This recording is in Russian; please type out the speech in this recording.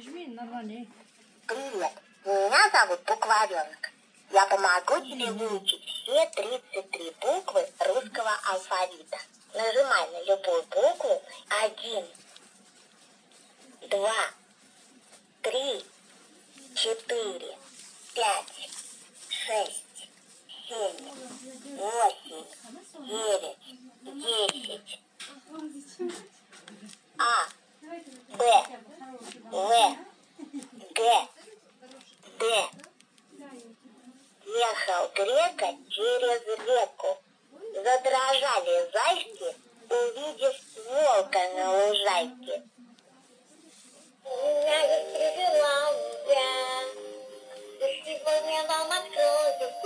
Нажми нормально. Привет, меня зовут Букваренок. Я помогу тебе выучить все 33 буквы русского алфавита. Нажимай на любую букву. Один, два, три, четыре, пять, шесть, семь, восемь, Д. Д. Ехал грека через реку. Задрожали зайки, увидев волка на лужайке. Меня застрелила я, если бы мне вам открылся,